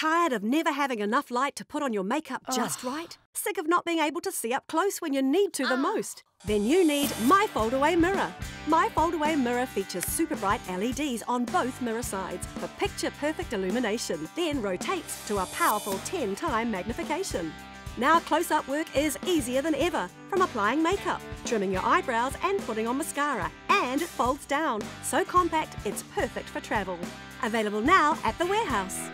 Tired of never having enough light to put on your makeup just right? Sick of not being able to see up close when you need to the most? Then you need My Foldaway Mirror. My Foldaway Mirror features super bright LEDs on both mirror sides for picture perfect illumination, then rotates to a powerful 10 time magnification. Now close up work is easier than ever, from applying makeup, trimming your eyebrows, and putting on mascara. And it folds down, so compact it's perfect for travel. Available now at the warehouse.